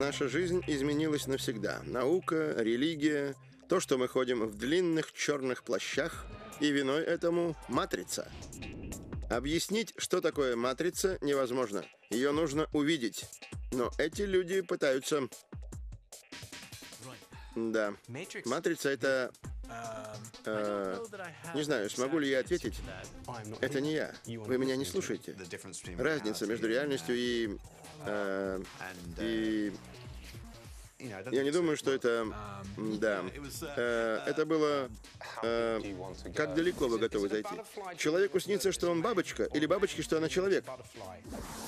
Наша жизнь изменилась навсегда. Наука, религия, то, что мы ходим в длинных черных плащах, и виной этому матрица. Объяснить, что такое матрица, невозможно. Ее нужно увидеть. Но эти люди пытаются... Да. Матрица — это... э, не знаю, смогу ли я ответить. Это не я. Вы меня не слушаете. Разница между реальностью и... э, и... Я не думаю, что это... Да. Э, это было... э, как далеко вы готовы зайти? Человеку снится, что он бабочка, или бабочке, что она человек.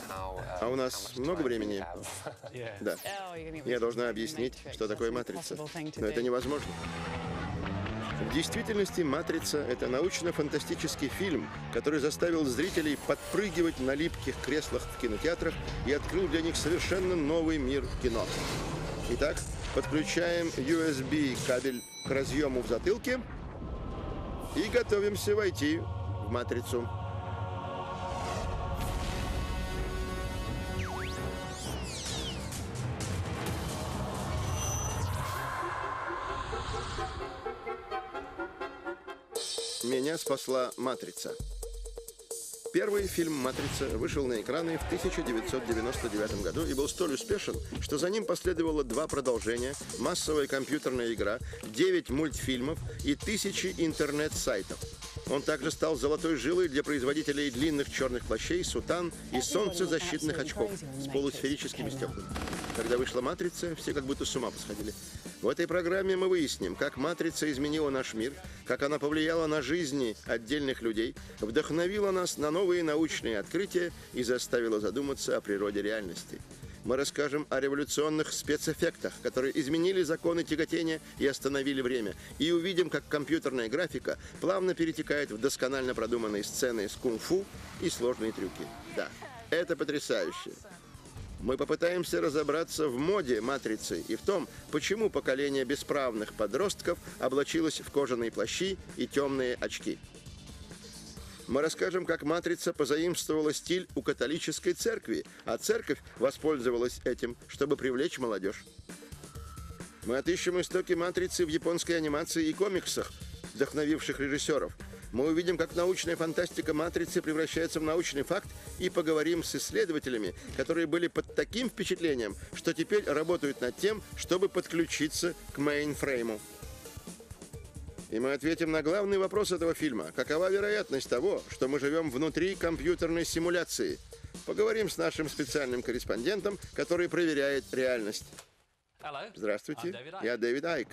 А у нас много времени? Да. Я должна объяснить, что такое матрица. Но это невозможно. Действительности «Матрица» — это научно-фантастический фильм, который заставил зрителей подпрыгивать на липких креслах в кинотеатрах и открыл для них совершенно новый мир кино. Итак, подключаем USB кабель к разъему в затылке и готовимся войти в «Матрицу». Меня спасла «Матрица». Первый фильм «Матрица» вышел на экраны в 1999 году и был столь успешен, что за ним последовало два продолжения, массовая компьютерная игра, 9 мультфильмов и тысячи интернет-сайтов. Он также стал золотой жилой для производителей длинных черных плащей, сутан и солнцезащитных очков с полусферическими стеклами. Когда вышла «Матрица», все как будто с ума посходили. В этой программе мы выясним, как «Матрица» изменила наш мир, как она повлияла на жизни отдельных людей, вдохновила нас на новые научные открытия и заставила задуматься о природе реальности. Мы расскажем о революционных спецэффектах, которые изменили законы тяготения и остановили время. И увидим, как компьютерная графика плавно перетекает в досконально продуманные сцены с кунг-фу и сложные трюки. Да, это потрясающе. Мы попытаемся разобраться в моде матрицы и в том, почему поколение бесправных подростков облачилось в кожаные плащи и темные очки. Мы расскажем, как матрица позаимствовала стиль у католической церкви, а церковь воспользовалась этим, чтобы привлечь молодежь. Мы отыщем истоки матрицы в японской анимации и комиксах, вдохновивших режиссеров. Мы увидим, как научная фантастика матрицы превращается в научный факт и поговорим с исследователями, которые были под таким впечатлением, что теперь работают над тем, чтобы подключиться к мейнфрейму. И мы ответим на главный вопрос этого фильма. Какова вероятность того, что мы живем внутри компьютерной симуляции? Поговорим с нашим специальным корреспондентом, который проверяет реальность. Здравствуйте, я Дэвид Айк.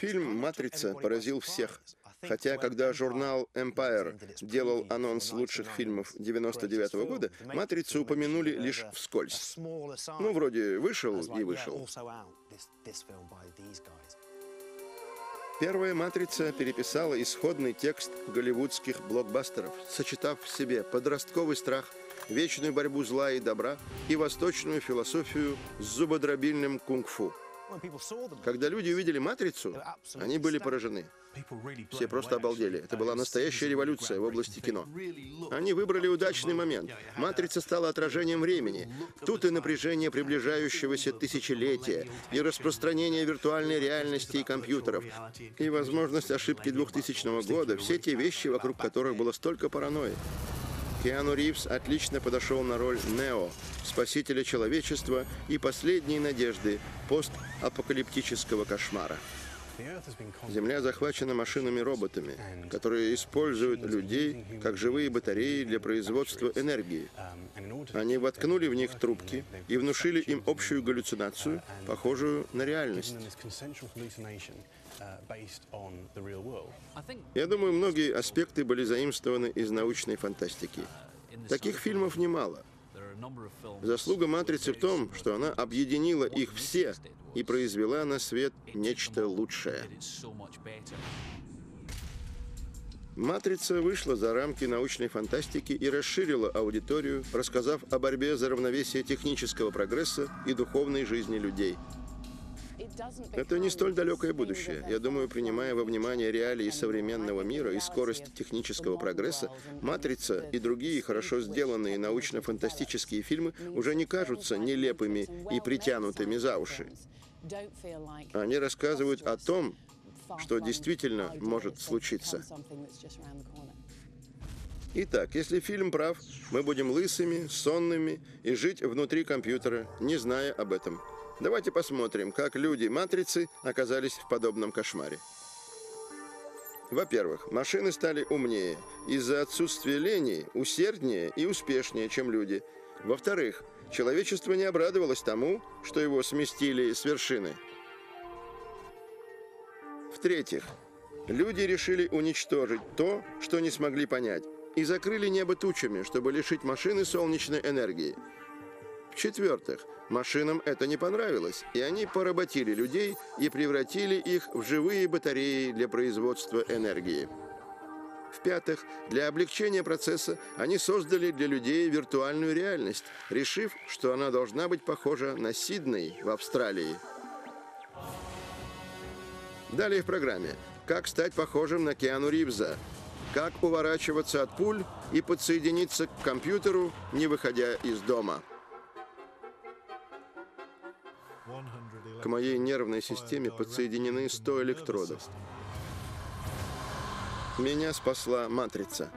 Фильм «Матрица» поразил всех. Хотя, когда журнал Empire делал анонс лучших фильмов 99 -го года, «Матрицу» упомянули лишь вскользь. Ну, вроде вышел и вышел. Первая «Матрица» переписала исходный текст голливудских блокбастеров, сочетав в себе подростковый страх, вечную борьбу зла и добра и восточную философию с зубодробильным кунг-фу. Когда люди увидели «Матрицу», они были поражены. Все просто обалдели. Это была настоящая революция в области кино. Они выбрали удачный момент. «Матрица» стала отражением времени. Тут и напряжение приближающегося тысячелетия, и распространение виртуальной реальности и компьютеров, и возможность ошибки 2000 года, все те вещи, вокруг которых было столько паранойи. Киану Ривз отлично подошел на роль Нео, спасителя человечества и последней надежды постапокалиптического кошмара. Земля захвачена машинами-роботами, которые используют людей как живые батареи для производства энергии. Они воткнули в них трубки и внушили им общую галлюцинацию, похожую на реальность. Я думаю, многие аспекты были заимствованы из научной фантастики. Таких фильмов немало. Заслуга «Матрицы» в том, что она объединила их все и произвела на свет нечто лучшее. «Матрица» вышла за рамки научной фантастики и расширила аудиторию, рассказав о борьбе за равновесие технического прогресса и духовной жизни людей. Это не столь далекое будущее. Я думаю, принимая во внимание реалии современного мира и скорость технического прогресса, «Матрица» и другие хорошо сделанные научно-фантастические фильмы уже не кажутся нелепыми и притянутыми за уши. Они рассказывают о том, что действительно может случиться. Итак, если фильм прав, мы будем лысыми, сонными и жить внутри компьютера, не зная об этом. Давайте посмотрим, как люди-матрицы оказались в подобном кошмаре. Во-первых, машины стали умнее, из-за отсутствия лени усерднее и успешнее, чем люди. Во-вторых, человечество не обрадовалось тому, что его сместили с вершины. В-третьих, люди решили уничтожить то, что не смогли понять, и закрыли небо тучами, чтобы лишить машины солнечной энергии. В-четвертых, машинам это не понравилось, и они поработили людей и превратили их в живые батареи для производства энергии. В-пятых, для облегчения процесса они создали для людей виртуальную реальность, решив, что она должна быть похожа на Сидней в Австралии. Далее в программе. Как стать похожим на Киану Ривза. Как уворачиваться от пуль и подсоединиться к компьютеру, не выходя из дома. К моей нервной системе подсоединены 100 электродов. Меня спасла матрица.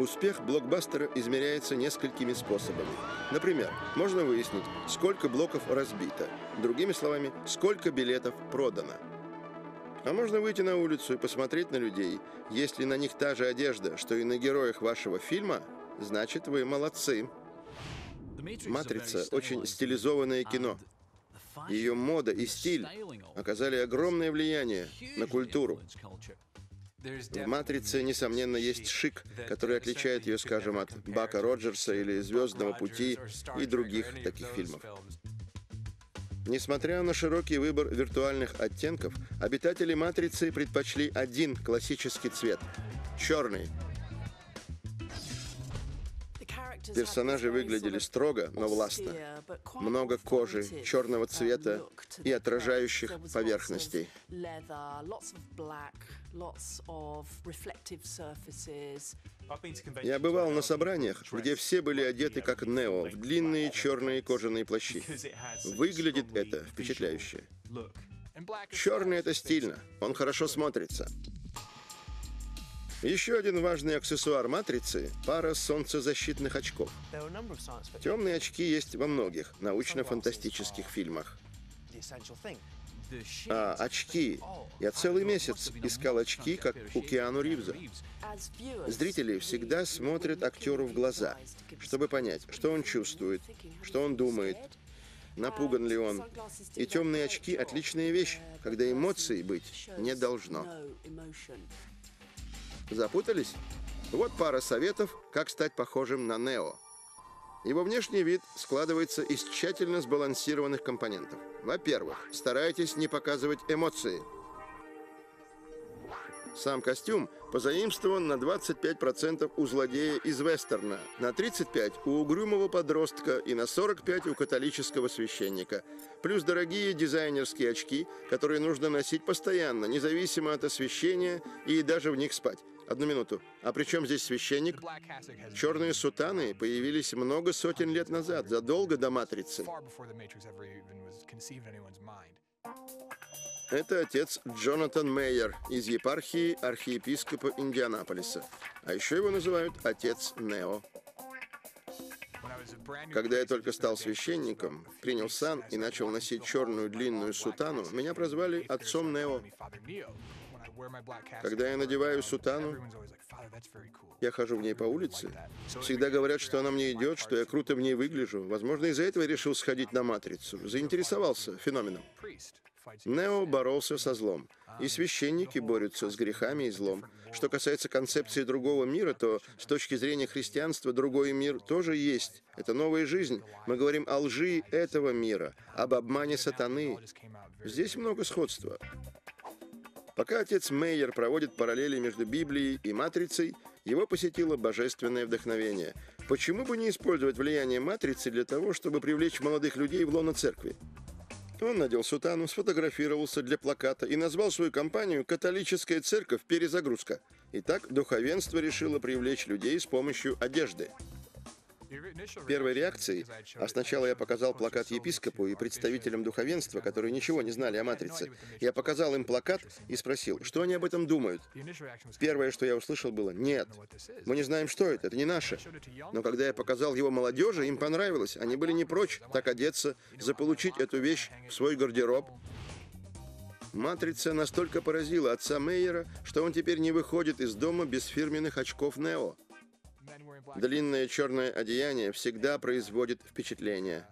Успех блокбастера измеряется несколькими способами. Например, можно выяснить, сколько блоков разбито. Другими словами, сколько билетов продано. А можно выйти на улицу и посмотреть на людей. Если на них та же одежда, что и на героях вашего фильма, значит вы молодцы. «Матрица» — очень стилизованное кино. Ее мода и стиль оказали огромное влияние на культуру. В «Матрице», несомненно, есть шик, который отличает ее, скажем, от Бака Роджерса или «Звездного пути» и других таких фильмов. Несмотря на широкий выбор виртуальных оттенков, обитатели «Матрицы» предпочли один классический цвет – черный – Персонажи выглядели строго, но властно. Много кожи, черного цвета и отражающих поверхностей. Я бывал на собраниях, где все были одеты как Нео, в длинные черные кожаные плащи. Выглядит это впечатляюще. Черный — это стильно, он хорошо смотрится. Еще один важный аксессуар матрицы – пара солнцезащитных очков. Темные очки есть во многих научно-фантастических фильмах. А очки. Я целый месяц искал очки, как у Киану Ривза. Зрители всегда смотрят актеру в глаза, чтобы понять, что он чувствует, что он думает, напуган ли он. И темные очки – отличная вещь, когда эмоций быть не должно. Запутались? Вот пара советов, как стать похожим на Нео. Его внешний вид складывается из тщательно сбалансированных компонентов. Во-первых, старайтесь не показывать эмоции. Сам костюм позаимствован на 25% у злодея из вестерна, на 35% у угрюмого подростка и на 45% у католического священника. Плюс дорогие дизайнерские очки, которые нужно носить постоянно, независимо от освещения и даже в них спать. Одну минуту. А при чем здесь священник? Черные сутаны появились много сотен лет назад, задолго до Матрицы. Это отец Джонатан Мейер из епархии архиепископа Индианаполиса. А еще его называют отец Нео. Когда я только стал священником, принял сан и начал носить черную длинную сутану, меня прозвали отцом Нео. Когда я надеваю сутану, я хожу в ней по улице. Всегда говорят, что она мне идет, что я круто в ней выгляжу. Возможно, из-за этого решил сходить на матрицу. Заинтересовался феноменом. Нео боролся со злом, и священники борются с грехами и злом. Что касается концепции другого мира, то с точки зрения христианства другой мир тоже есть. Это новая жизнь. Мы говорим о лжи этого мира, об обмане сатаны. Здесь много сходства. Пока отец Мейер проводит параллели между Библией и Матрицей, его посетило божественное вдохновение. Почему бы не использовать влияние Матрицы для того, чтобы привлечь молодых людей в лоно церкви? Он надел сутану, сфотографировался для плаката и назвал свою компанию «Католическая церковь. Перезагрузка». Итак, духовенство решило привлечь людей с помощью одежды. Первой реакцией, а сначала я показал плакат епископу и представителям духовенства, которые ничего не знали о Матрице. Я показал им плакат и спросил, что они об этом думают. Первое, что я услышал, было «Нет, мы не знаем, что это, это не наше». Но когда я показал его молодежи, им понравилось. Они были не прочь так одеться, заполучить эту вещь в свой гардероб. Матрица настолько поразила отца Мейера, что он теперь не выходит из дома без фирменных очков Нео. Длинное черное одеяние всегда производит впечатление.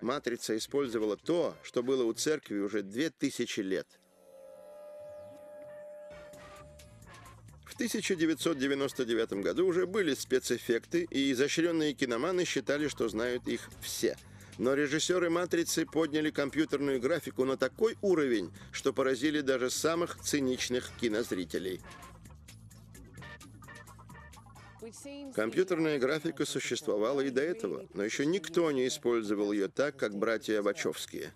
Матрица использовала то, что было у церкви уже две тысячи лет. В 1999 году уже были спецэффекты, и изощренные киноманы считали, что знают их все. Но режиссеры «Матрицы» подняли компьютерную графику на такой уровень, что поразили даже самых циничных кинозрителей. Компьютерная графика существовала и до этого, но еще никто не использовал ее так, как братья Вачовские.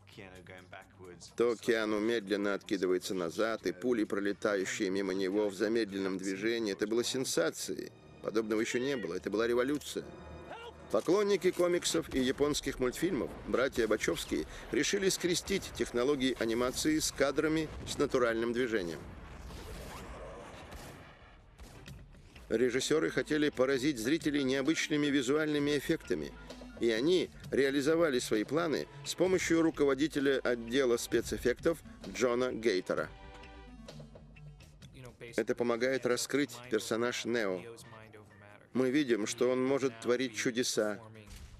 То Киану медленно откидывается назад, и пули, пролетающие мимо него в замедленном движении, это было сенсацией. Подобного еще не было, это была революция. Поклонники комиксов и японских мультфильмов, братья Бачевские, решили скрестить технологии анимации с кадрами с натуральным движением. Режиссеры хотели поразить зрителей необычными визуальными эффектами, и они реализовали свои планы с помощью руководителя отдела спецэффектов Джона Гейтера. Это помогает раскрыть персонаж Нео. Мы видим, что он может творить чудеса,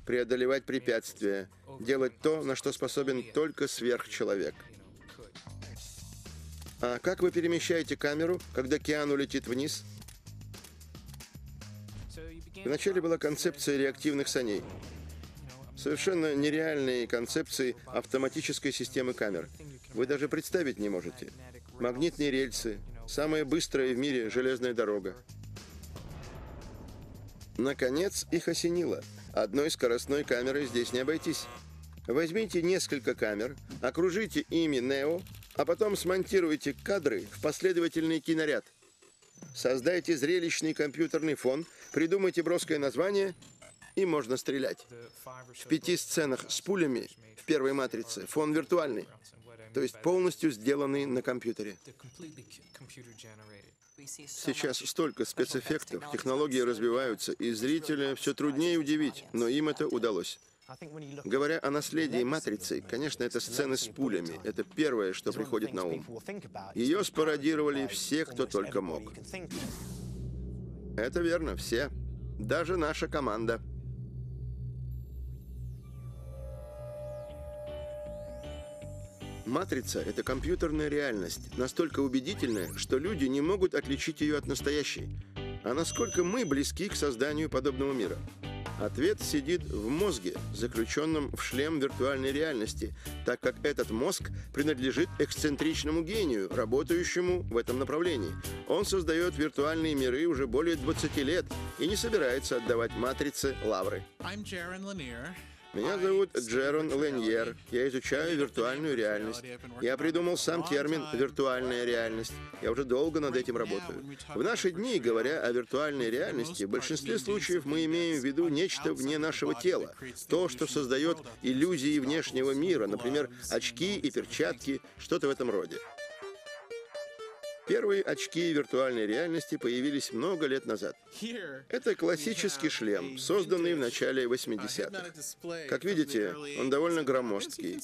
преодолевать препятствия, делать то, на что способен только сверхчеловек. А как вы перемещаете камеру, когда Киану летит вниз – Вначале была концепция реактивных саней. Совершенно нереальные концепции автоматической системы камер. Вы даже представить не можете. Магнитные рельсы, самая быстрая в мире железная дорога. Наконец их осенило. Одной скоростной камерой здесь не обойтись. Возьмите несколько камер, окружите ими Нео, а потом смонтируйте кадры в последовательный киноряд – Создайте зрелищный компьютерный фон, придумайте броское название, и можно стрелять. В пяти сценах с пулями в первой матрице фон виртуальный, то есть полностью сделанный на компьютере. Сейчас столько спецэффектов, технологии развиваются, и зрителя все труднее удивить, но им это удалось. Говоря о наследии «Матрицы», конечно, это сцены с пулями. Это первое, что приходит на ум. Ее спародировали все, кто только мог. Это верно, все. Даже наша команда. Матрица — это компьютерная реальность, настолько убедительная, что люди не могут отличить ее от настоящей. А насколько мы близки к созданию подобного мира? Ответ сидит в мозге, заключенном в шлем виртуальной реальности, так как этот мозг принадлежит эксцентричному гению, работающему в этом направлении. Он создает виртуальные миры уже более 20 лет и не собирается отдавать матрице лавры. Меня зовут Джерон Леньер. Я изучаю виртуальную реальность. Я придумал сам термин «виртуальная реальность». Я уже долго над этим работаю. В наши дни, говоря о виртуальной реальности, в большинстве случаев мы имеем в виду нечто вне нашего тела. То, что создает иллюзии внешнего мира, например, очки и перчатки, что-то в этом роде. Первые очки виртуальной реальности появились много лет назад. Это классический шлем, созданный в начале 80-х. Как видите, он довольно громоздкий.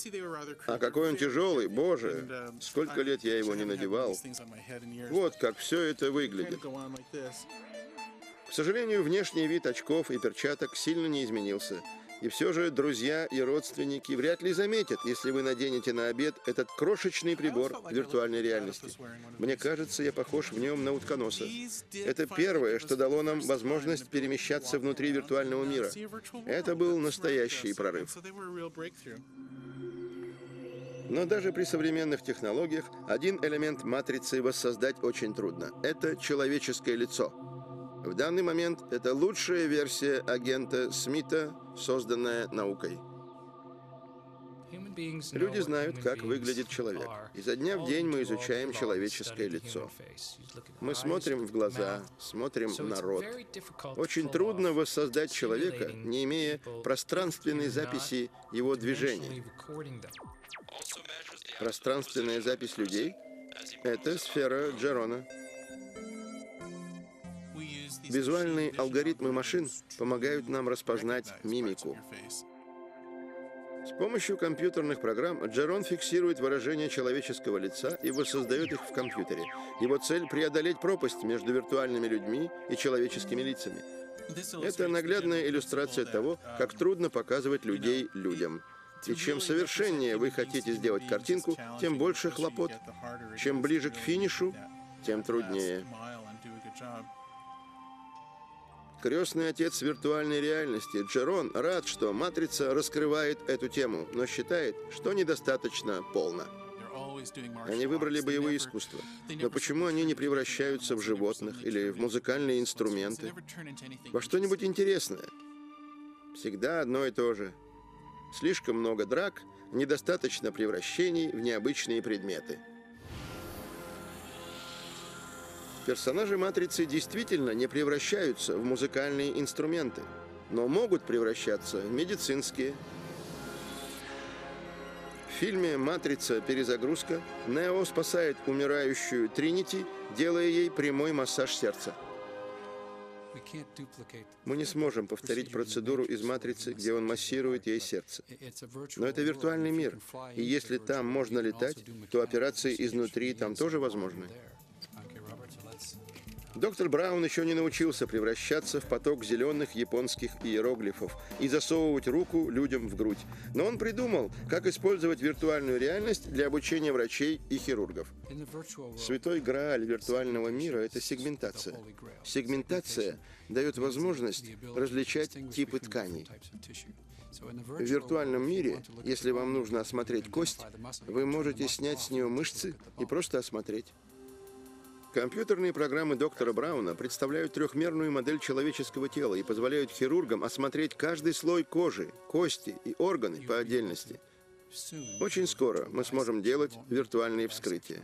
А какой он тяжелый, боже! Сколько лет я его не надевал. Вот как все это выглядит. К сожалению, внешний вид очков и перчаток сильно не изменился. И все же друзья и родственники вряд ли заметят, если вы наденете на обед этот крошечный прибор виртуальной реальности. Мне кажется, я похож в нем на утконоса. Это первое, что дало нам возможность перемещаться внутри виртуального мира. Это был настоящий прорыв. Но даже при современных технологиях один элемент матрицы воссоздать очень трудно. Это человеческое лицо. В данный момент это лучшая версия агента Смита, созданная наукой. Люди знают, как выглядит человек. Изо дня в день мы изучаем человеческое лицо. Мы смотрим в глаза, смотрим на рот. Очень трудно воссоздать человека, не имея пространственной записи его движений. Пространственная запись людей — это сфера Джерона. Визуальные алгоритмы машин помогают нам распознать мимику. С помощью компьютерных программ Джерон фиксирует выражение человеческого лица и воссоздает их в компьютере. Его цель — преодолеть пропасть между виртуальными людьми и человеческими лицами. Это наглядная иллюстрация того, как трудно показывать людей людям. И чем совершеннее вы хотите сделать картинку, тем больше хлопот. Чем ближе к финишу, тем труднее. Крестный отец виртуальной реальности Джерон рад, что «Матрица» раскрывает эту тему, но считает, что недостаточно полно. Они выбрали боевые искусства. Но почему они не превращаются в животных или в музыкальные инструменты? Во что-нибудь интересное? Всегда одно и то же. Слишком много драк, недостаточно превращений в необычные предметы. Персонажи «Матрицы» действительно не превращаются в музыкальные инструменты, но могут превращаться в медицинские. В фильме «Матрица. Перезагрузка» Нео спасает умирающую Тринити, делая ей прямой массаж сердца. Мы не сможем повторить процедуру из «Матрицы», где он массирует ей сердце. Но это виртуальный мир, и если там можно летать, то операции изнутри там тоже возможны. Доктор Браун еще не научился превращаться в поток зеленых японских иероглифов и засовывать руку людям в грудь. Но он придумал, как использовать виртуальную реальность для обучения врачей и хирургов. Святой Грааль виртуального мира — это сегментация. Сегментация дает возможность различать типы тканей. В виртуальном мире, если вам нужно осмотреть кость, вы можете снять с нее мышцы и просто осмотреть. Компьютерные программы доктора Брауна представляют трехмерную модель человеческого тела и позволяют хирургам осмотреть каждый слой кожи, кости и органы по отдельности. Очень скоро мы сможем делать виртуальные вскрытия.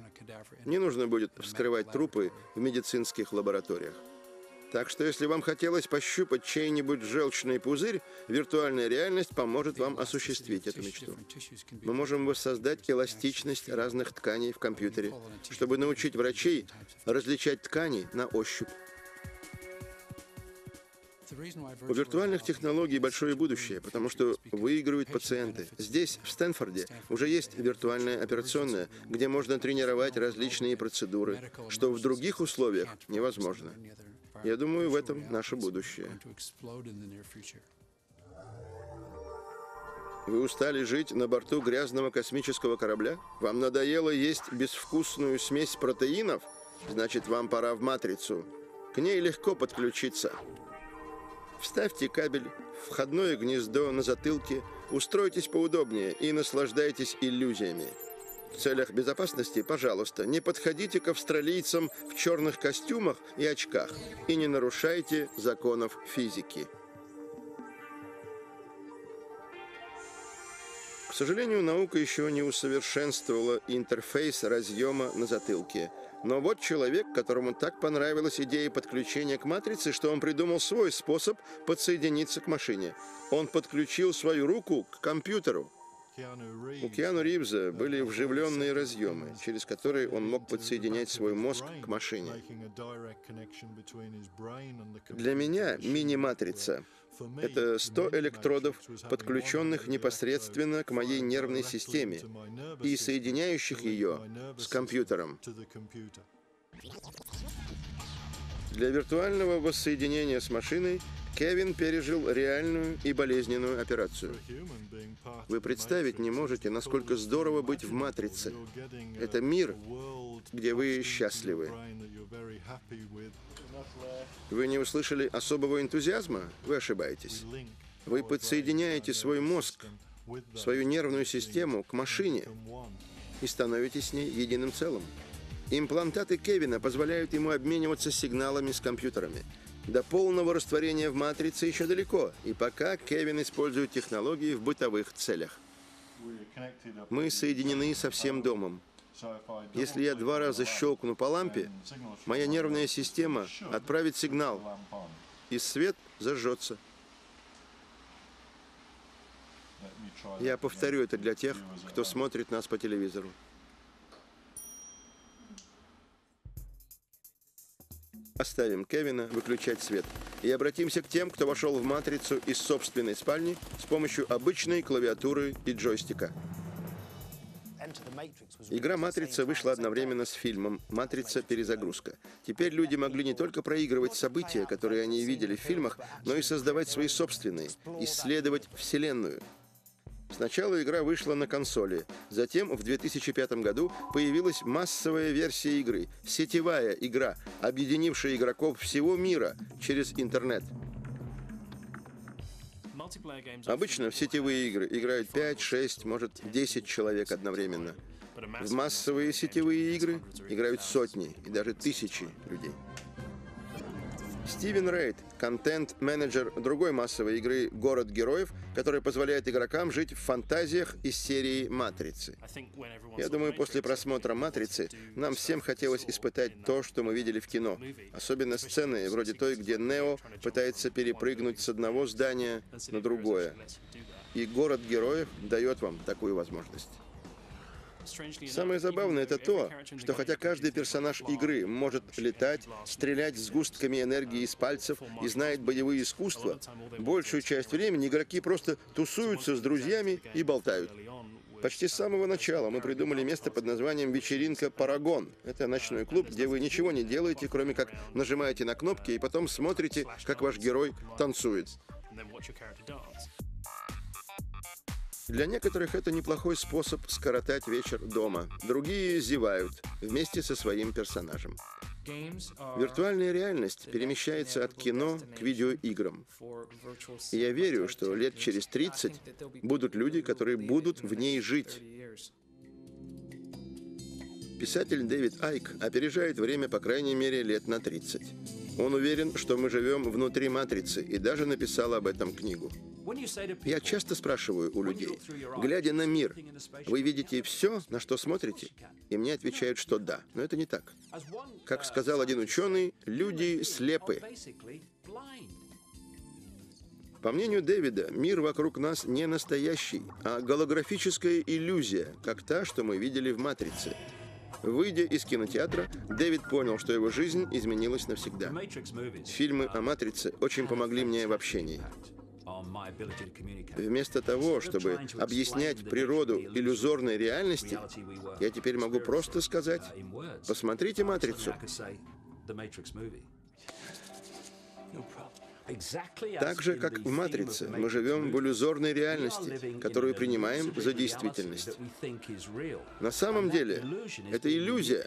Не нужно будет вскрывать трупы в медицинских лабораториях. Так что если вам хотелось пощупать чей-нибудь желчный пузырь, виртуальная реальность поможет вам осуществить эту мечту. Мы можем воссоздать эластичность разных тканей в компьютере, чтобы научить врачей различать ткани на ощупь. У виртуальных технологий большое будущее, потому что выигрывают пациенты. Здесь, в Стэнфорде, уже есть виртуальная операционная, где можно тренировать различные процедуры, что в других условиях невозможно. Я думаю, в этом наше будущее. Вы устали жить на борту грязного космического корабля? Вам надоело есть безвкусную смесь протеинов? Значит, вам пора в матрицу. К ней легко подключиться. Вставьте кабель в входное гнездо на затылке, устройтесь поудобнее и наслаждайтесь иллюзиями. В целях безопасности, пожалуйста, не подходите к австралийцам в черных костюмах и очках и не нарушайте законов физики. К сожалению, наука еще не усовершенствовала интерфейс разъема на затылке. Но вот человек, которому так понравилась идея подключения к матрице, что он придумал свой способ подсоединиться к машине. Он подключил свою руку к компьютеру. У Киану Ривза были вживленные разъемы, через которые он мог подсоединять свой мозг к машине. Для меня мини-матрица — это 100 электродов, подключенных непосредственно к моей нервной системе и соединяющих ее с компьютером. Для виртуального воссоединения с машиной Кевин пережил реальную и болезненную операцию. Вы представить не можете, насколько здорово быть в «Матрице». Это мир, где вы счастливы. Вы не услышали особого энтузиазма? Вы ошибаетесь. Вы подсоединяете свой мозг свою нервную систему к машине и становитесь с ней единым целым. Имплантаты Кевина позволяют ему обмениваться сигналами с компьютерами. До полного растворения в матрице еще далеко, и пока Кевин использует технологии в бытовых целях. Мы соединены со всем домом. Если я два раза щелкну по лампе, моя нервная система отправит сигнал, и свет зажжется. Я повторю это для тех, кто смотрит нас по телевизору. Оставим Кевина выключать свет и обратимся к тем, кто вошел в матрицу из собственной спальни с помощью обычной клавиатуры и джойстика. Игра «Матрица» вышла одновременно с фильмом «Матрица. Перезагрузка». Теперь люди могли не только проигрывать события, которые они видели в фильмах, но и создавать свои собственные, исследовать Вселенную – Сначала игра вышла на консоли, затем в 2005 году появилась массовая версия игры, сетевая игра, объединившая игроков всего мира через интернет. Обычно в сетевые игры играют 5, 6, может 10 человек одновременно. В массовые сетевые игры играют сотни и даже тысячи людей. Стивен Рейд, контент-менеджер другой массовой игры «Город героев», которая позволяет игрокам жить в фантазиях из серии «Матрицы». Я думаю, после просмотра «Матрицы» нам всем хотелось испытать то, что мы видели в кино. Особенно сцены, вроде той, где Нео пытается перепрыгнуть с одного здания на другое. И «Город героев» дает вам такую возможность. Самое забавное это то, что хотя каждый персонаж игры может летать, стрелять с густками энергии из пальцев и знает боевые искусства, большую часть времени игроки просто тусуются с друзьями и болтают. Почти с самого начала мы придумали место под названием «Вечеринка Парагон». Это ночной клуб, где вы ничего не делаете, кроме как нажимаете на кнопки и потом смотрите, как ваш герой танцует. Для некоторых это неплохой способ скоротать вечер дома. Другие зевают вместе со своим персонажем. Виртуальная реальность перемещается от кино к видеоиграм. И я верю, что лет через 30 будут люди, которые будут в ней жить. Писатель Дэвид Айк опережает время по крайней мере лет на 30. Он уверен, что мы живем внутри матрицы, и даже написал об этом книгу. Я часто спрашиваю у людей, глядя на мир, вы видите все, на что смотрите? И мне отвечают, что да, но это не так. Как сказал один ученый, люди слепы. По мнению Дэвида, мир вокруг нас не настоящий, а голографическая иллюзия, как та, что мы видели в «Матрице». Выйдя из кинотеатра, Дэвид понял, что его жизнь изменилась навсегда. Фильмы о «Матрице» очень помогли мне в общении. Вместо того, чтобы объяснять природу иллюзорной реальности, я теперь могу просто сказать, посмотрите «Матрицу». Так же, как в «Матрице», мы живем в иллюзорной реальности, которую принимаем за действительность. На самом деле, это иллюзия,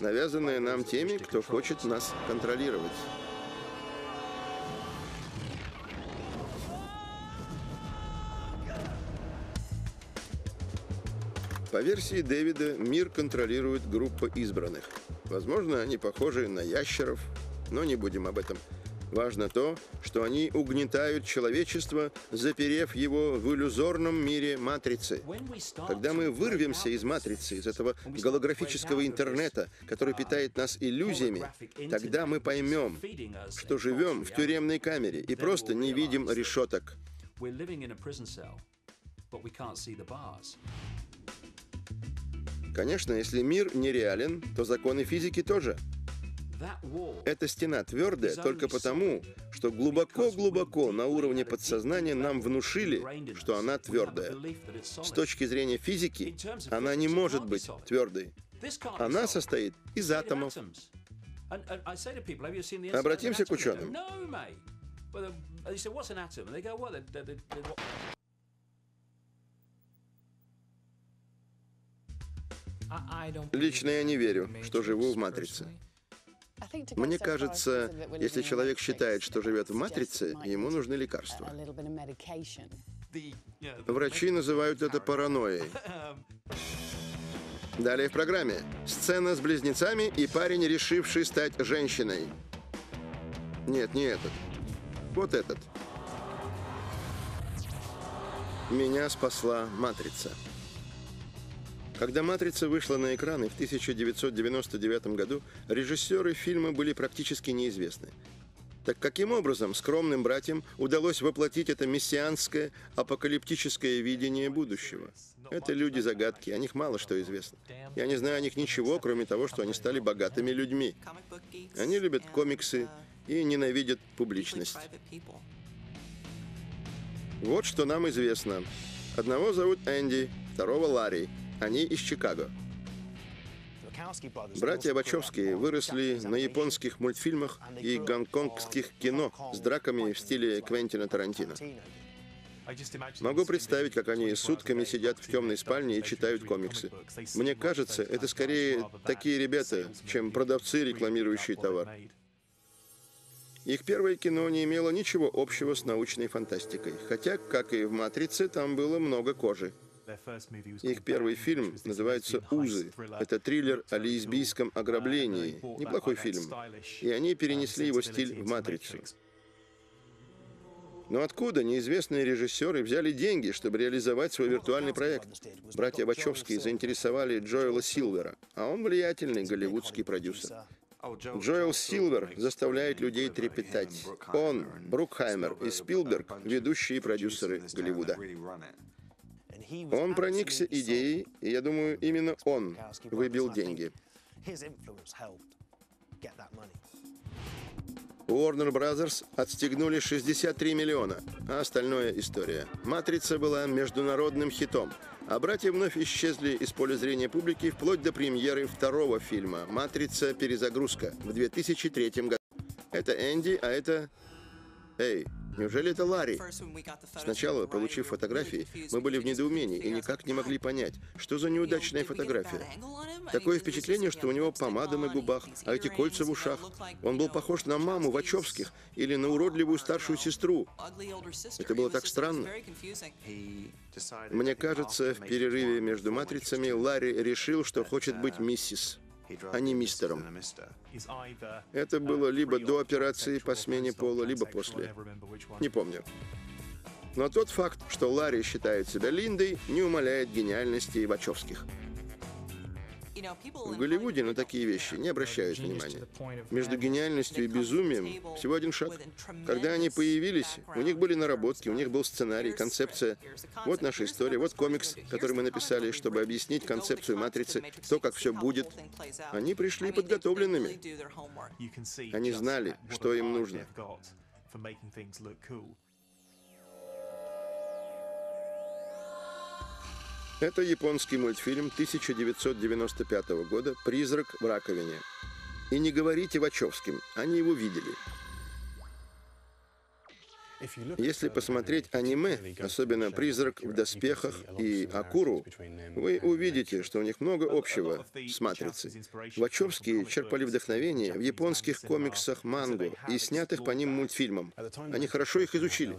навязанная нам теми, кто хочет нас контролировать. По версии Дэвида, мир контролирует группа избранных. Возможно, они похожи на ящеров, но не будем об этом. Важно то, что они угнетают человечество, заперев его в иллюзорном мире матрицы. Когда мы вырвемся из матрицы, из этого голографического интернета, который питает нас иллюзиями, тогда мы поймем, что живем в тюремной камере и просто не видим решеток. Конечно, если мир нереален, то законы физики тоже. Эта стена твердая только потому, что глубоко-глубоко на уровне подсознания нам внушили, что она твердая. С точки зрения физики, она не может быть твердой. Она состоит из атомов. Обратимся к ученым. Лично я не верю, что живу в «Матрице». Мне кажется, если человек считает, что живет в «Матрице», ему нужны лекарства. Врачи называют это паранойей. Далее в программе. Сцена с близнецами и парень, решивший стать женщиной. Нет, не этот. Вот этот. Меня спасла «Матрица». Когда «Матрица» вышла на экраны в 1999 году, режиссеры фильма были практически неизвестны. Так каким образом скромным братьям удалось воплотить это мессианское, апокалиптическое видение будущего? Это люди-загадки, о них мало что известно. Я не знаю о них ничего, кроме того, что они стали богатыми людьми. Они любят комиксы и ненавидят публичность. Вот что нам известно. Одного зовут Энди, второго Ларри. Они из Чикаго. Братья Вачовские выросли на японских мультфильмах и гонконгских кино с драками в стиле Квентина Тарантино. Могу представить, как они сутками сидят в темной спальне и читают комиксы. Мне кажется, это скорее такие ребята, чем продавцы, рекламирующие товар. Их первое кино не имело ничего общего с научной фантастикой, хотя, как и в «Матрице», там было много кожи. Их первый фильм называется «Узы». Это триллер о лесбийском ограблении. Неплохой фильм. И они перенесли его стиль в «Матрицу». Но откуда неизвестные режиссеры взяли деньги, чтобы реализовать свой виртуальный проект? Братья Вачовские заинтересовали Джоэла Силвера, а он влиятельный голливудский продюсер. Джоэл Силвер заставляет людей трепетать. Он, Брукхаймер и Спилберг – ведущие продюсеры Голливуда. Он проникся идеей, и я думаю, именно он выбил деньги. Warner Brothers отстегнули 63 миллиона, а остальное история. «Матрица» была международным хитом, а братья вновь исчезли из поля зрения публики вплоть до премьеры второго фильма «Матрица. Перезагрузка» в 2003 году. Это Энди, а это... Эй, Неужели это Ларри? Сначала, получив фотографии, мы были в недоумении и никак не могли понять, что за неудачная фотография. Такое впечатление, что у него помада на губах, а эти кольца в ушах. Он был похож на маму Вачовских или на уродливую старшую сестру. Это было так странно. Мне кажется, в перерыве между матрицами Ларри решил, что хочет быть миссис а не мистером. Это было либо до операции по смене пола, либо после. Не помню. Но тот факт, что Ларри считает себя Линдой, не умаляет гениальности Вачовских. В Голливуде на такие вещи не обращают внимания. Между гениальностью и безумием всего один шаг. Когда они появились, у них были наработки, у них был сценарий, концепция. Вот наша история, вот комикс, который мы написали, чтобы объяснить концепцию «Матрицы», то, как все будет. Они пришли подготовленными. Они знали, что им нужно. Это японский мультфильм 1995 года «Призрак в раковине». И не говорите Вачовским, они его видели. Если посмотреть аниме, особенно «Призрак в доспехах» и «Акуру», вы увидите, что у них много общего с «Матрицей». Вачовские черпали вдохновение в японских комиксах манго и снятых по ним мультфильмам. Они хорошо их изучили.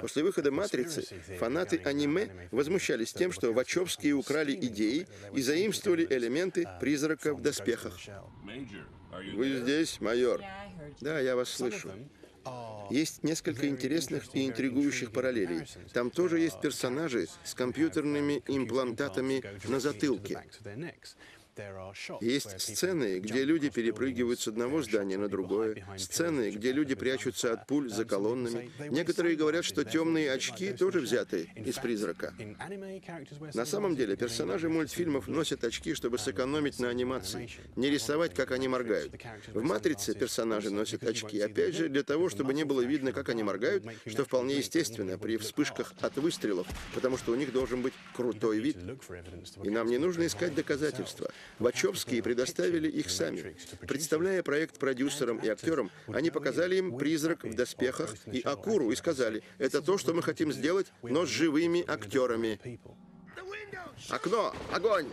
После выхода «Матрицы» фанаты аниме возмущались тем, что Вачовские украли идеи и заимствовали элементы «Призрака в доспехах». Вы здесь, майор? Да, я вас слышу. Есть несколько интересных и интригующих параллелей. Там тоже есть персонажи с компьютерными имплантатами на затылке. Есть сцены, где люди перепрыгивают с одного здания на другое, сцены, где люди прячутся от пуль за колоннами. Некоторые говорят, что темные очки тоже взяты из «Призрака». На самом деле, персонажи мультфильмов носят очки, чтобы сэкономить на анимации, не рисовать, как они моргают. В «Матрице» персонажи носят очки, опять же, для того, чтобы не было видно, как они моргают, что вполне естественно при вспышках от выстрелов, потому что у них должен быть крутой вид. И нам не нужно искать доказательства. Вачовские предоставили их сами. Представляя проект продюсерам и актерам, они показали им «Призрак в доспехах» и «Акуру» и сказали, это то, что мы хотим сделать, но с живыми актерами. Окно! Огонь!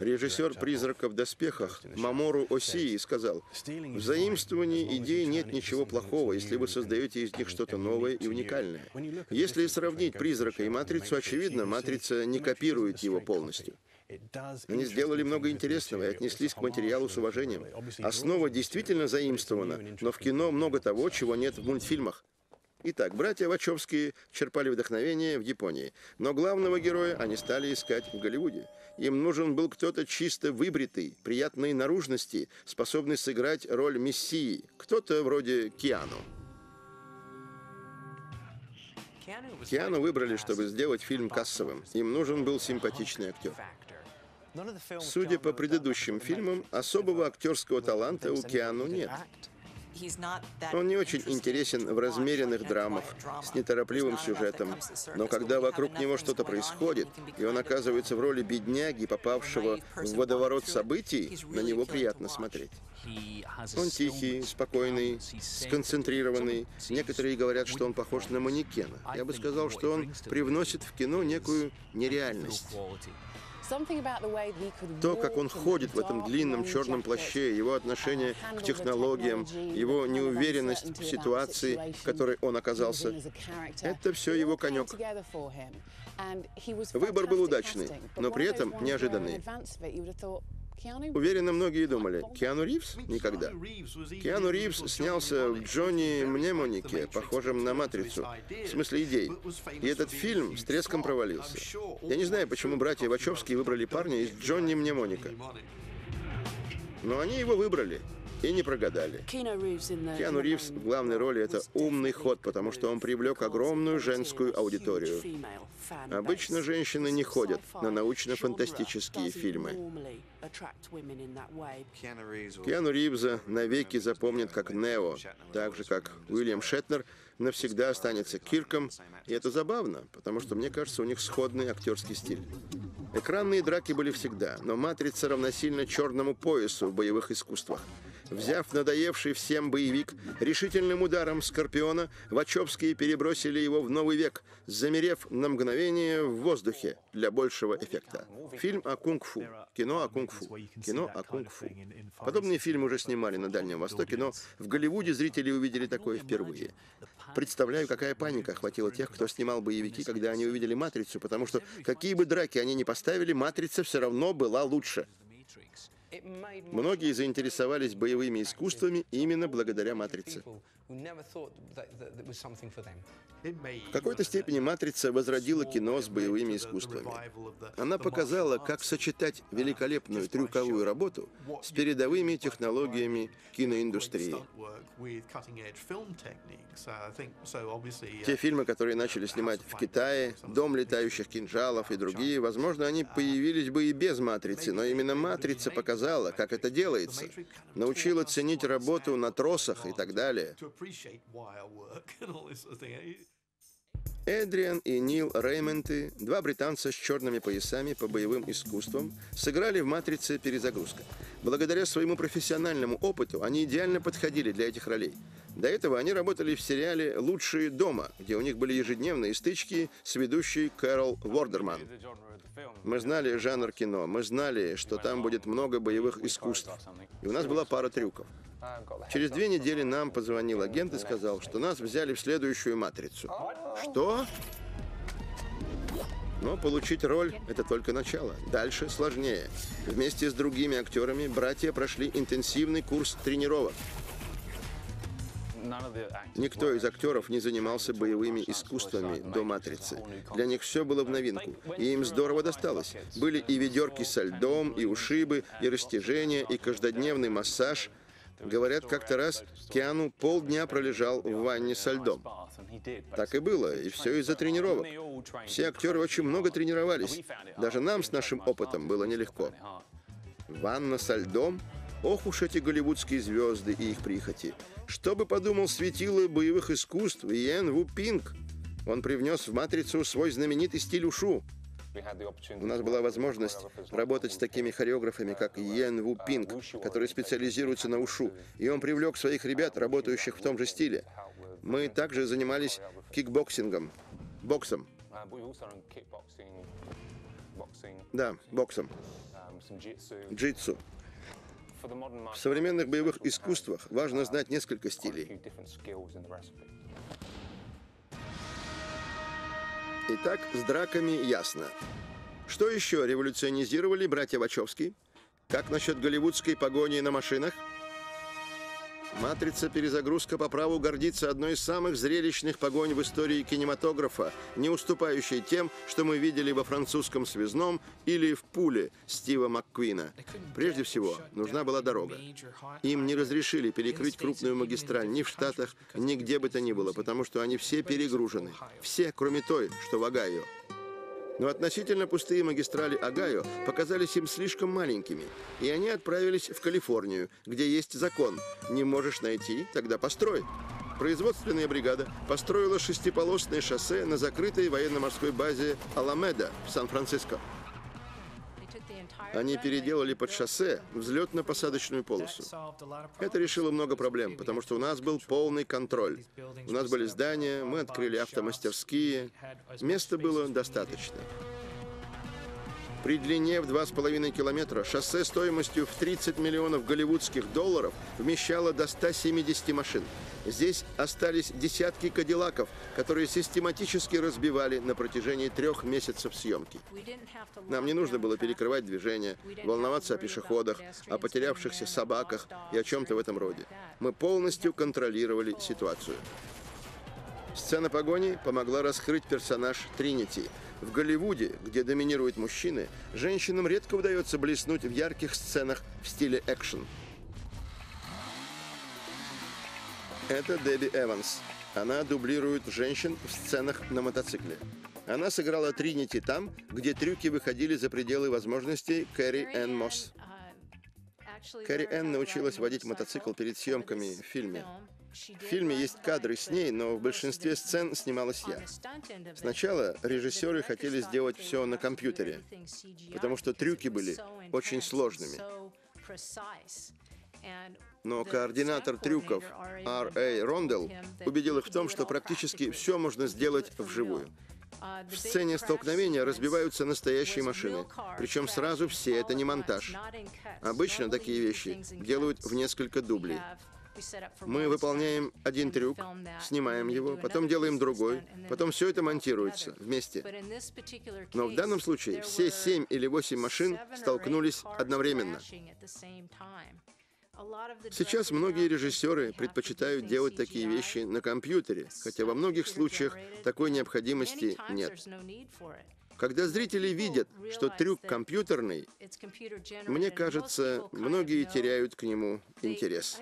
Режиссер «Призрака в доспехах» Мамору Осии сказал, «В заимствовании идей нет ничего плохого, если вы создаете из них что-то новое и уникальное. Если сравнить «Призрака» и «Матрицу», очевидно, «Матрица» не копирует его полностью. Они сделали много интересного и отнеслись к материалу с уважением. Основа действительно заимствована, но в кино много того, чего нет в мультфильмах. Итак, братья Вачовские черпали вдохновение в Японии, но главного героя они стали искать в Голливуде. Им нужен был кто-то чисто выбритый, приятной наружности, способный сыграть роль мессии, кто-то вроде Киану. Киану выбрали, чтобы сделать фильм кассовым. Им нужен был симпатичный актер. Судя по предыдущим фильмам, особого актерского таланта у Киану нет. Он не очень интересен в размеренных драмах с неторопливым сюжетом, но когда вокруг него что-то происходит, и он оказывается в роли бедняги, попавшего в водоворот событий, на него приятно смотреть. Он тихий, спокойный, сконцентрированный. Некоторые говорят, что он похож на манекена. Я бы сказал, что он привносит в кино некую нереальность. То, как он ходит в этом длинном черном плаще, его отношение к технологиям, его неуверенность в ситуации, в которой он оказался, это все его конек. Выбор был удачный, но при этом неожиданный. Уверенно, многие думали, Киану Ривз? Никогда. Киану Ривз снялся в Джонни Мнемонике, похожем на «Матрицу», в смысле идей. И этот фильм с треском провалился. Я не знаю, почему братья Вачовские выбрали парня из Джонни Мнемоника. Но они его выбрали и не прогадали. Киану Ривз в главной роли — это умный ход, потому что он привлек огромную женскую аудиторию. Обычно женщины не ходят на научно-фантастические фильмы. Киану Ривза навеки запомнят как Нео, так же, как Уильям Шетнер навсегда останется Кирком. И это забавно, потому что, мне кажется, у них сходный актерский стиль. Экранные драки были всегда, но «Матрица» равносильно черному поясу в боевых искусствах. Взяв надоевший всем боевик, решительным ударом Скорпиона Вачовские перебросили его в новый век, замерев на мгновение в воздухе для большего эффекта. Фильм о кунг-фу. Кино о кунг-фу. Кино о кунг-фу. Подобные фильмы уже снимали на Дальнем Востоке, но в Голливуде зрители увидели такое впервые. Представляю, какая паника охватила тех, кто снимал боевики, когда они увидели «Матрицу», потому что какие бы драки они ни поставили, «Матрица» все равно была лучше. Многие заинтересовались боевыми искусствами именно благодаря «Матрице». В какой-то степени «Матрица» возродила кино с боевыми искусствами. Она показала, как сочетать великолепную трюковую работу с передовыми технологиями киноиндустрии. Те фильмы, которые начали снимать в Китае, «Дом летающих кинжалов» и другие, возможно, они появились бы и без «Матрицы», но именно «Матрица» показала, как это делается, научила ценить работу на тросах и так далее. Эдриан и Нил Рейменты, два британца с черными поясами по боевым искусствам, сыграли в «Матрице. Перезагрузка». Благодаря своему профессиональному опыту они идеально подходили для этих ролей. До этого они работали в сериале «Лучшие дома», где у них были ежедневные стычки с ведущей Кэрол Вордерман. Мы знали жанр кино, мы знали, что там будет много боевых искусств. И у нас была пара трюков. Через две недели нам позвонил агент и сказал, что нас взяли в следующую «Матрицу». Что? Но получить роль – это только начало. Дальше сложнее. Вместе с другими актерами братья прошли интенсивный курс тренировок. Никто из актеров не занимался боевыми искусствами до «Матрицы». Для них все было в новинку, и им здорово досталось. Были и ведерки со льдом, и ушибы, и растяжения, и каждодневный массаж. Говорят, как-то раз Киану полдня пролежал в ванне со льдом. Так и было, и все из-за тренировок. Все актеры очень много тренировались. Даже нам с нашим опытом было нелегко. Ванна со льдом? Ох уж эти голливудские звезды и их прихоти. Что бы подумал светило боевых искусств Иен Ву Пинг? Он привнес в «Матрицу» свой знаменитый стиль ушу. У нас была возможность работать с такими хореографами, как Йен Ву Пинг, который специализируется на ушу, и он привлек своих ребят, работающих в том же стиле. Мы также занимались кикбоксингом, боксом. Да, боксом. джитсу. В современных боевых искусствах важно знать несколько стилей. Итак, с драками ясно. Что еще революционизировали братья Вачовски? Как насчет голливудской погони на машинах? «Матрица. Перезагрузка» по праву гордится одной из самых зрелищных погонь в истории кинематографа, не уступающей тем, что мы видели во французском «Связном» или в «Пуле» Стива МакКуина. Прежде всего, нужна была дорога. Им не разрешили перекрыть крупную магистраль ни в Штатах, ни где бы то ни было, потому что они все перегружены. Все, кроме той, что в Огайо. Но относительно пустые магистрали Огайо показались им слишком маленькими, и они отправились в Калифорнию, где есть закон. Не можешь найти, тогда построй. Производственная бригада построила шестиполосное шоссе на закрытой военно-морской базе Аламеда в Сан-Франциско. Они переделали под шоссе взлетно-посадочную полосу. Это решило много проблем, потому что у нас был полный контроль. У нас были здания, мы открыли автомастерские. Места было достаточно. При длине в 2,5 километра шоссе стоимостью в 30 миллионов голливудских долларов вмещало до 170 машин. Здесь остались десятки кадиллаков, которые систематически разбивали на протяжении трех месяцев съемки. Нам не нужно было перекрывать движение, волноваться о пешеходах, о потерявшихся собаках и о чем-то в этом роде. Мы полностью контролировали ситуацию. Сцена погони помогла раскрыть персонаж Тринити. В Голливуде, где доминируют мужчины, женщинам редко удается блеснуть в ярких сценах в стиле экшен. Это Дебби Эванс. Она дублирует женщин в сценах на мотоцикле. Она сыграла Тринити там, где трюки выходили за пределы возможностей Кэрри Энн Мосс. Кэрри Энн научилась водить мотоцикл перед съемками в фильме. В фильме есть кадры с ней, но в большинстве сцен снималась я. Сначала режиссеры хотели сделать все на компьютере, потому что трюки были очень сложными. Но координатор трюков Р.А. Рондел убедил их в том, что практически все можно сделать вживую. В сцене столкновения разбиваются настоящие машины, причем сразу все, это не монтаж. Обычно такие вещи делают в несколько дублей. Мы выполняем один трюк, снимаем его, потом делаем другой, потом все это монтируется вместе. Но в данном случае все семь или восемь машин столкнулись одновременно. Сейчас многие режиссеры предпочитают делать такие вещи на компьютере, хотя во многих случаях такой необходимости нет. Когда зрители видят, что трюк компьютерный, мне кажется, многие теряют к нему интерес.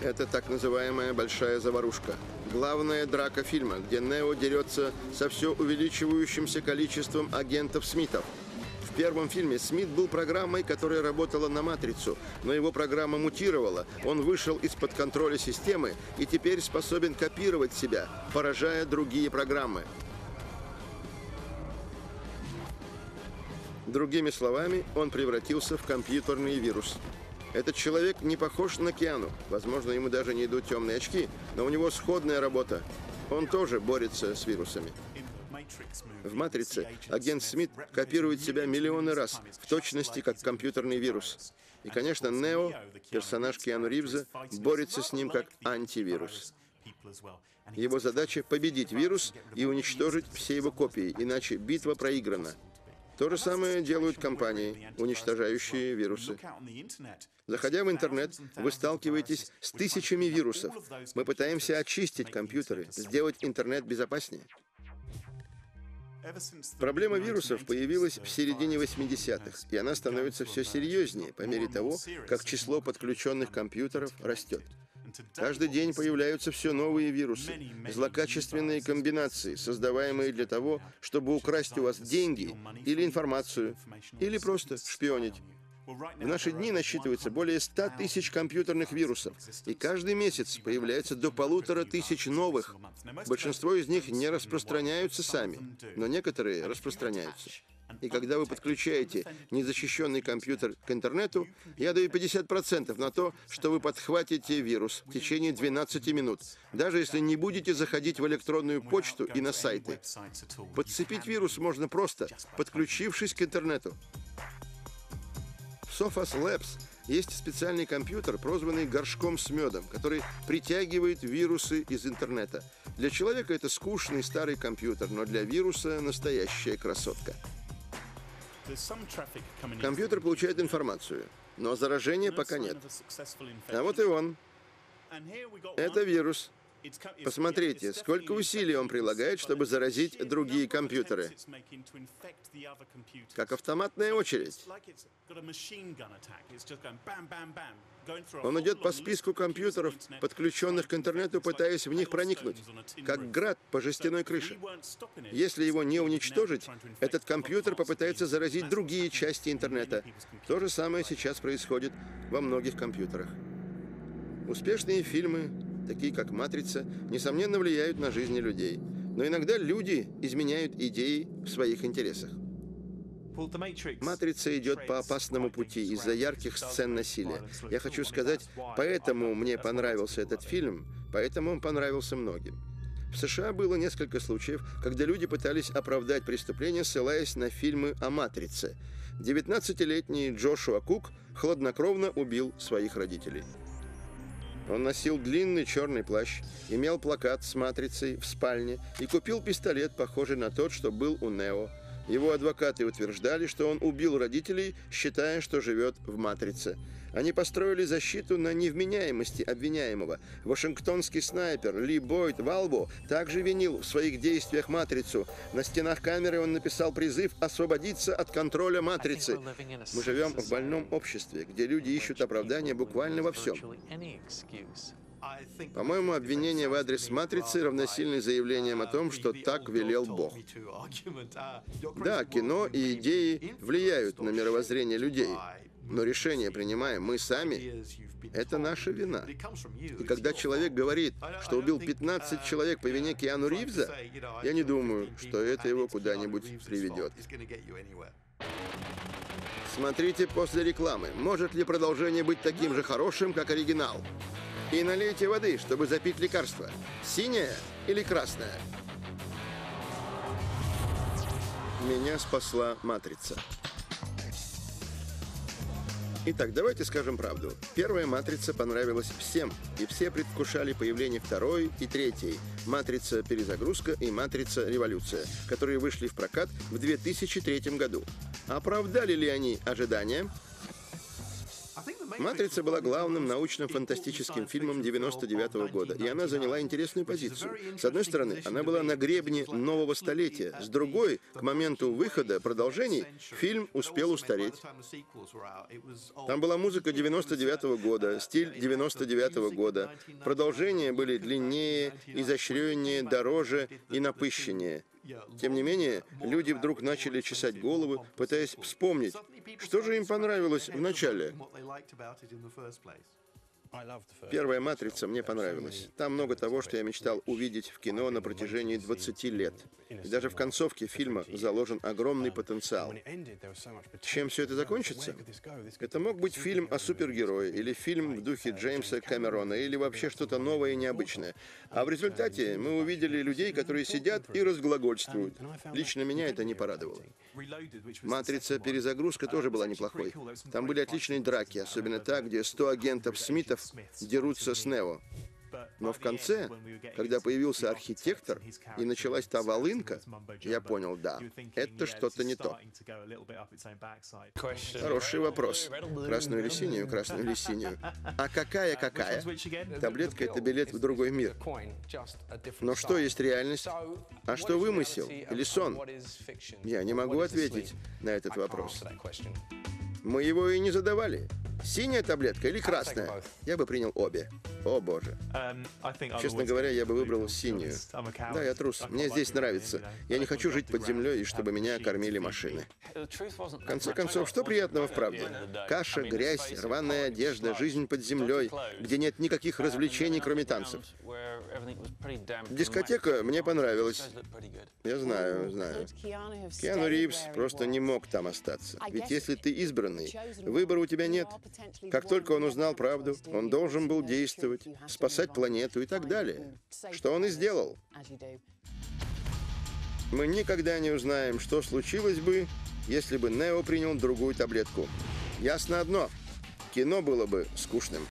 Это так называемая большая заварушка. Главная драка фильма, где Нео дерется со все увеличивающимся количеством агентов Смитов. В первом фильме Смит был программой, которая работала на «Матрицу», но его программа мутировала, он вышел из-под контроля системы и теперь способен копировать себя, поражая другие программы. Другими словами, он превратился в компьютерный вирус. Этот человек не похож на Киану. Возможно, ему даже не идут темные очки, но у него сходная работа. Он тоже борется с вирусами. В «Матрице» агент Смит копирует себя миллионы раз, в точности как компьютерный вирус. И, конечно, Нео, персонаж Киану Ривза, борется с ним как антивирус. Его задача — победить вирус и уничтожить все его копии, иначе битва проиграна. То же самое делают компании, уничтожающие вирусы. Заходя в интернет, вы сталкиваетесь с тысячами вирусов. Мы пытаемся очистить компьютеры, сделать интернет безопаснее. Проблема вирусов появилась в середине 80-х, и она становится все серьезнее по мере того, как число подключенных компьютеров растет. Каждый день появляются все новые вирусы, злокачественные комбинации, создаваемые для того, чтобы украсть у вас деньги или информацию, или просто шпионить. В наши дни насчитывается более 100 тысяч компьютерных вирусов, и каждый месяц появляется до полутора тысяч новых. Большинство из них не распространяются сами, но некоторые распространяются. И когда вы подключаете незащищенный компьютер к интернету, я даю 50% на то, что вы подхватите вирус в течение 12 минут, даже если не будете заходить в электронную почту и на сайты. Подцепить вирус можно просто, подключившись к интернету. Sophos Labs есть специальный компьютер, прозванный горшком с медом, который притягивает вирусы из интернета. Для человека это скучный старый компьютер, но для вируса настоящая красотка. Компьютер получает информацию, но заражения пока нет. А вот и он. Это вирус. Посмотрите, сколько усилий он прилагает, чтобы заразить другие компьютеры. Как автоматная очередь. Он идет по списку компьютеров, подключенных к интернету, пытаясь в них проникнуть, как град по жестяной крыше. Если его не уничтожить, этот компьютер попытается заразить другие части интернета. То же самое сейчас происходит во многих компьютерах. Успешные фильмы, такие как «Матрица», несомненно влияют на жизни людей. Но иногда люди изменяют идеи в своих интересах. Матрица идет по опасному пути из-за ярких сцен насилия. Я хочу сказать, поэтому мне понравился этот фильм, поэтому он понравился многим. В США было несколько случаев, когда люди пытались оправдать преступление, ссылаясь на фильмы о «Матрице». 19-летний Джошуа Кук хладнокровно убил своих родителей. Он носил длинный черный плащ, имел плакат с матрицей в спальне и купил пистолет, похожий на тот, что был у Нео. Его адвокаты утверждали, что он убил родителей, считая, что живет в «Матрице». Они построили защиту на невменяемости обвиняемого. Вашингтонский снайпер Ли Бойд Валбо также винил в своих действиях «Матрицу». На стенах камеры он написал призыв освободиться от контроля «Матрицы». Мы живем в больном обществе, где люди ищут оправдания буквально во всем. По-моему, обвинение в адрес Матрицы равносильно заявлениям о том, что так велел Бог. Да, кино и идеи влияют на мировоззрение людей, но решение принимаем мы сами. Это наша вина. И когда человек говорит, что убил 15 человек по вине Киану Ривза, я не думаю, что это его куда-нибудь приведет. Смотрите после рекламы. Может ли продолжение быть таким же хорошим, как оригинал? И налейте воды, чтобы запить лекарство. Синяя или красная? Меня спасла матрица. Итак, давайте скажем правду. Первая «Матрица» понравилась всем, и все предвкушали появление второй и третьей «Матрица. Перезагрузка» и «Матрица. Революция», которые вышли в прокат в 2003 году. Оправдали ли они ожидания? «Матрица» была главным научно-фантастическим фильмом 99 года, и она заняла интересную позицию. С одной стороны, она была на гребне нового столетия, с другой, к моменту выхода продолжений, фильм успел устареть. Там была музыка 99 года, стиль 99 года. Продолжения были длиннее, изощреннее, дороже и напыщеннее. Тем не менее, люди вдруг начали чесать головы, пытаясь вспомнить, что же им понравилось в начале. Первая «Матрица» мне понравилась. Там много того, что я мечтал увидеть в кино на протяжении 20 лет. И даже в концовке фильма заложен огромный потенциал. Чем все это закончится? Это мог быть фильм о супергерое, или фильм в духе Джеймса Камерона, или вообще что-то новое и необычное. А в результате мы увидели людей, которые сидят и разглагольствуют. Лично меня это не порадовало. «Матрица. Перезагрузка» тоже была неплохой. Там были отличные драки, особенно та, где 100 агентов Смитов дерутся с Нео. Но в конце, когда появился архитектор и началась та волынка, я понял, да, это что-то не то. Хороший вопрос. Красную или синюю, красную или синюю. А какая какая? Таблетка — это билет в другой мир. Но что есть реальность? А что вымысел или сон? Я не могу ответить на этот вопрос. Мы его и не задавали. Синяя таблетка или красная? Я бы принял обе. О боже. Честно говоря, я бы выбрал синюю. Да, я трус. Мне здесь нравится. Я не хочу жить под землей и чтобы меня кормили машины. В В конце концов, что приятного в правде? Каша, грязь, рваная одежда, жизнь под землей, где нет никаких развлечений, кроме танцев. Дискотека мне понравилась. Я знаю, знаю. Киану Ривз просто не мог там остаться. Ведь если ты избранный, выбора у тебя нет. Как только он узнал правду, он должен был действовать, спасать планету и так далее. Что он и сделал. Мы никогда не узнаем, что случилось бы, если бы Нео принял другую таблетку. Ясно одно. Кино было бы скучным.